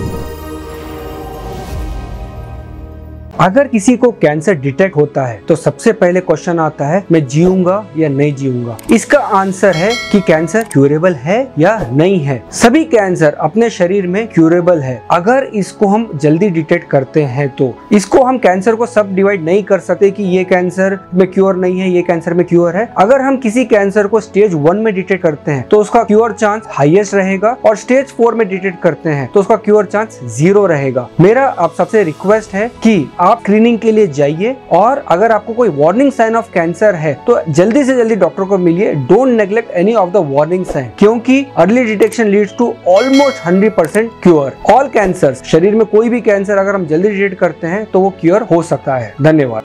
Thank you. अगर किसी को कैंसर डिटेक्ट होता है तो सबसे पहले क्वेश्चन आता है, मैं जीऊँगा या नहीं जीऊँगा? इसका आंसर है कि कैंसर क्यूरेबल है या नहीं है। सभी कैंसर अपने शरीर में क्यूरेबल है। अगर इसको हम जल्दी डिटेक्ट करते हैं तो इसको हम कैंसर को सब डिवाइड नहीं कर सकते कि ये कैंसर में क्योर नहीं है, ये कैंसर में क्योर है। अगर हम किसी कैंसर को स्टेज वन में डिटेक्ट करते हैं तो उसका क्योर चांस हाइएस्ट रहेगा और स्टेज फोर में डिटेक्ट करते हैं तो उसका क्योर चांस ज़ीरो रहेगा। मेरा आप सबसे रिक्वेस्ट है कि आप स्क्रीनिंग के लिए जाइए और अगर आपको कोई वार्निंग साइन ऑफ़ कैंसर है तो जल्दी से जल्दी डॉक्टर को मिलिए। Don't neglect any of the warning sign क्योंकि early detection leads to almost hundred percent cure all cancer शरीर में कोई भी कैंसर अगर हम जल्दी डिटेक्ट करते हैं तो वो क्योर हो सकता है। धन्यवाद।